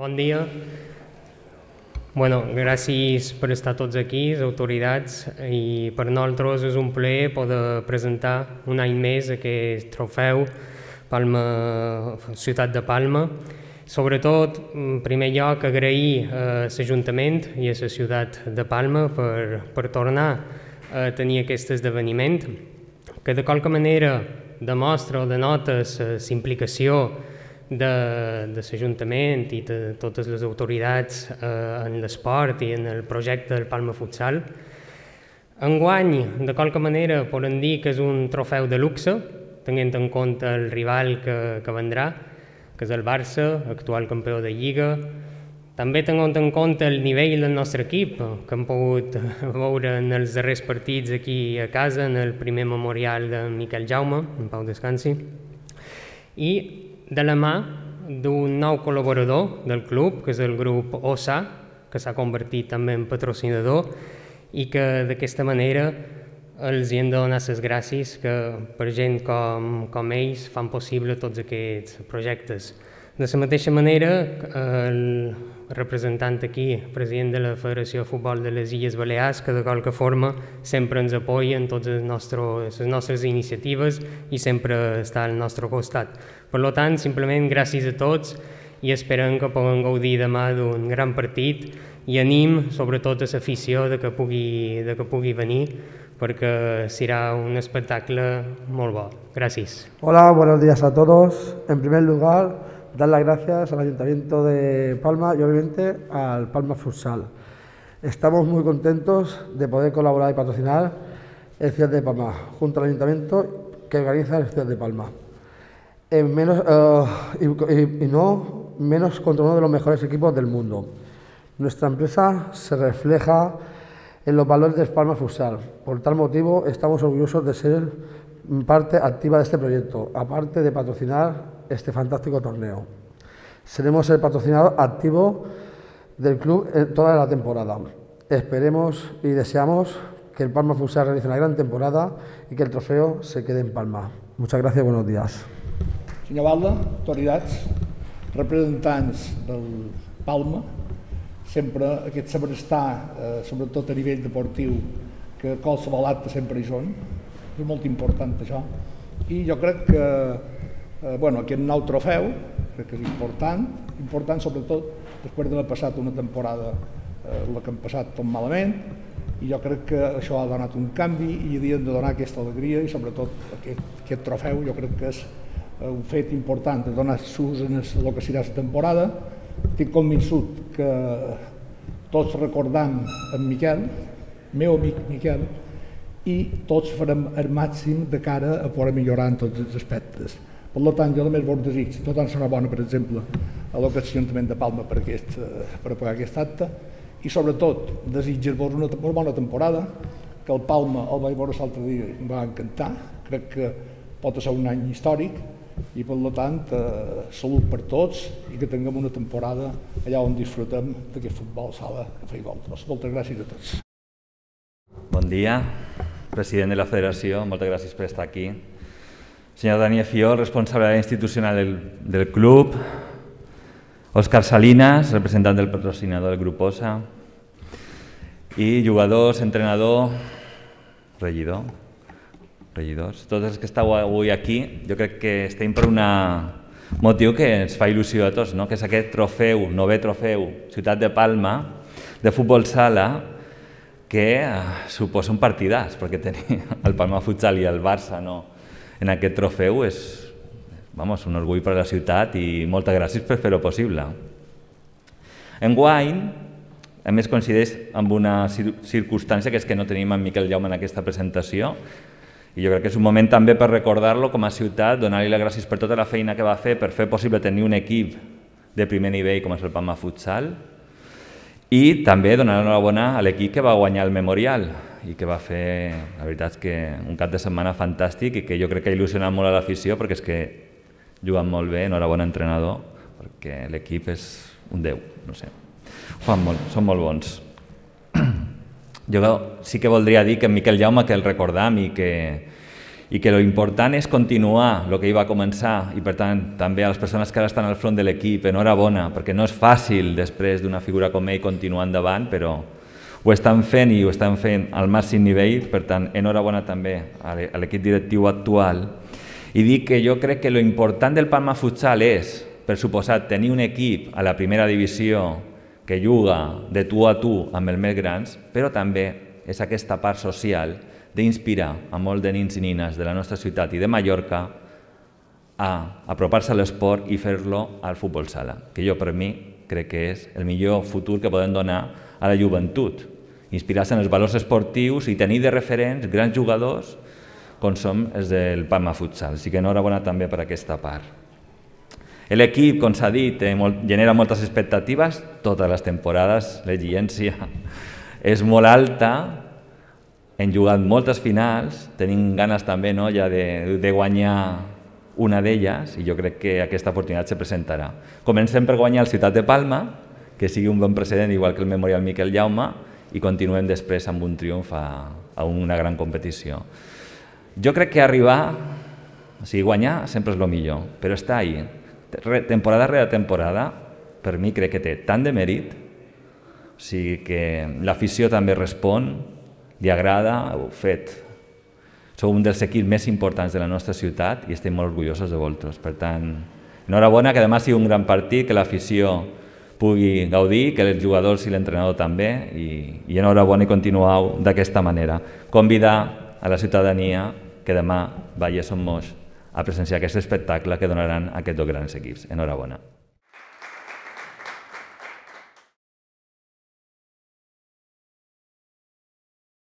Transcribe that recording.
Bon dia. Bueno, gràcies per estar tots aquí, les autoritats, i per nosaltres és un plaer poder presentar un any més aquest trofeu Palma, Ciutat de Palma. Sobretot, en primer lloc, agrair a l'Ajuntament i a la ciutat de Palma per, per tornar a tenir aquest esdeveniment, que de qualque manera demostra o denota la implicació de, de l'Ajuntament i de totes les autoritats eh, en l'esport i en el projecte del Palma Futsal. Enguany, de qualque manera, podem dir que és un trofeu de luxe, tenint en compte el rival que, que vendrà, que és el Barça, actual campió de Lliga. També tenint en compte el nivell del nostre equip, que hem pogut veure en els darrers partits aquí a casa, en el primer memorial de Miquel Jaume, en Pau Descansi. I de la mà d'un nou col·laborador del club, que és el grup OSA, que s'ha convertit també en patrocinador i que d'aquesta manera els hi hem de donar les gràcies que per gent com, com ells fan possible tots aquests projectes. De la mateixa manera, el representant aquí, president de la Federació de Futbol de les Illes Balears, que de qualque forma sempre ens apoya en totes les nostres, les nostres iniciatives i sempre està al nostre costat. Per tant, simplement gràcies a tots i esperem que puguem gaudir demà d'un gran partit i anim sobretot a l'afició de, que pugui, de que pugui venir perquè serà un espectacle molt bo. Gràcies. Hola, buenos días a todos. En primer lugar, dar las gracias al Ayuntamiento de Palma y obviamente al Palma Futsal. Estamos muy contentos de poder colaborar y patrocinar el Ciudad de Palma, junto al Ayuntamiento que organiza el Ciudad de Palma. En menos, uh, y, y, no menos contra uno de los mejores equipos del mundo. Nuestra empresa se refleja en los valores de Palma Futsal. Por tal motivo, estamos orgullosos de ser parte activa de este proyecto, aparte de patrocinar este fantástico torneo. Seremos el patrocinador activo del club en toda la temporada. Esperemos y deseamos que el Palma Futsal realice una gran temporada y que el trofeo se quede en Palma. Muchas gracias buenos días. Senyor Balda, autoritats, representants del Palma, sempre aquest saber estar, eh, sobretot a nivell deportiu, que qualsevol acte sempre hi són, és molt important això, i jo crec que eh, bueno, aquest nou trofeu crec que és important, important sobretot després d'haver passat una temporada eh, la que hem passat tot malament, i jo crec que això ha donat un canvi i havien de donar aquesta alegria i sobretot aquest, aquest trofeu jo crec que és eh, un fet important de donar sus en el que serà la temporada. Estic convençut que tots recordam en Miquel, meu amic Miquel, i tots farem el màxim de cara a poder millorar en tots els aspectes. Per tant, jo només vos desig tot bona, per exemple, a l'Ajuntament de Palma per, aquest, eh, per pagar aquest acte i sobretot desitjar-vos una, una bona temporada, que el Palma el vaig veure l'altre dia i em va encantar, crec que pot ser un any històric i per tant eh, salut per tots i que tinguem una temporada allà on disfrutem d'aquest futbol sala que feia vosaltres. Moltes gràcies a tots. Bon dia, president de la federació, moltes gràcies per estar aquí. Senyor Daniel Fiol, responsable institucional del, del club, Òscar Salinas, representant del patrocinador del grup OSA, i jugadors, entrenador, regidor, regidors, tots els que estàu avui aquí, jo crec que estem per un motiu que ens fa il·lusió a tots, no? que és aquest trofeu, nové trofeu, Ciutat de Palma, de futbol sala, que uh, suposa un partidàs, perquè tenir el Palma Futsal i el Barça no, en aquest trofeu és vamos, un orgull per a la ciutat i moltes gràcies per fer-ho possible. Enguany, a més coincideix amb una circumstància que és que no tenim en Miquel Jaume en aquesta presentació i jo crec que és un moment també per recordar-lo com a ciutat, donar-li les gràcies per tota la feina que va fer per fer possible tenir un equip de primer nivell com és el Palma Futsal i també donar l'enhorabona a l'equip que va guanyar el Memorial i que va fer, la veritat que un cap de setmana fantàstic i que jo crec que ha il·lusionat molt a l'afició perquè és que juguen molt bé, enhorabona entrenador, perquè l'equip és un 10, no sé. Fan molt, són molt bons. Jo sí que voldria dir que en Miquel Jaume, que el recordam i que, i que lo important és continuar el que hi va començar i per tant també a les persones que ara estan al front de l'equip, enhorabona, perquè no és fàcil després d'una figura com ell continuar endavant, però ho estan fent i ho estan fent al màxim nivell, per tant, enhorabona també a l'equip directiu actual. I dic que jo crec que lo important del Palma Futsal és, per suposat, tenir un equip a la primera divisió que juga de tu a tu amb els més grans, però també és aquesta part social d'inspirar a molts de nins i nines de la nostra ciutat i de Mallorca a apropar-se a l'esport i fer-lo al futbol sala, que jo per mi crec que és el millor futur que podem donar a la joventut. Inspirar-se en els valors esportius i tenir de referents grans jugadors com som els del Palma Futsal. Així que enhorabona també per aquesta part. L'equip, com s'ha dit, genera moltes expectatives totes les temporades, l'exigència és molt alta, hem jugat moltes finals, tenim ganes també no, ja de, de guanyar una d'elles i jo crec que aquesta oportunitat se presentarà. Comencem per guanyar el Ciutat de Palma, que sigui un bon precedent igual que el Memorial Miquel Jaume i continuem després amb un triomf a, a una gran competició. Jo crec que arribar, o sigui, guanyar sempre és el millor, però està ahí. Temporada rere temporada, per mi crec que té tant de mèrit, o sigui que l'afició també respon, li agrada, heu fet. Sou un dels equips més importants de la nostra ciutat i estem molt orgullosos de vosaltres. Per tant, enhorabona, que demà sigui un gran partit, que l'afició pugui gaudir, que els jugadors i l'entrenador també, i, i enhorabona i continueu d'aquesta manera. Convidar a la ciutadania que demà vagi a Som Moix a presenciar aquest espectacle que donaran aquests dos grans equips. Enhorabona.